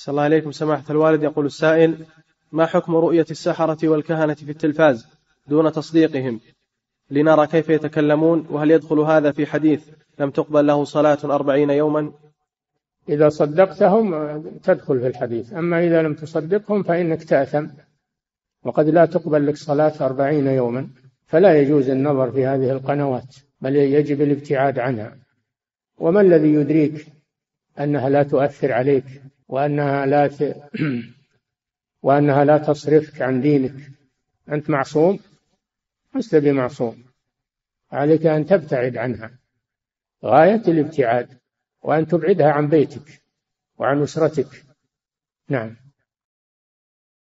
صلى الله عليكم. سماحة الوالد يقول السائل ما حكم رؤية السحرة والكهنة في التلفاز دون تصديقهم؟ لنرى كيف يتكلمون وهل يدخل هذا في حديث لم تقبل له صلاة أربعين يوما؟ إذا صدقتهم تدخل في الحديث أما إذا لم تصدقهم فإنك تأثم وقد لا تقبل لك صلاة أربعين يوما فلا يجوز النظر في هذه القنوات بل يجب الابتعاد عنها. وما الذي يدريك أنها لا تؤثر عليك؟ وأنها لا ت... وأنها لا تصرفك عن دينك. أنت معصوم؟ لست بمعصوم. عليك أن تبتعد عنها. غاية الابتعاد. وأن تبعدها عن بيتك وعن أسرتك. نعم.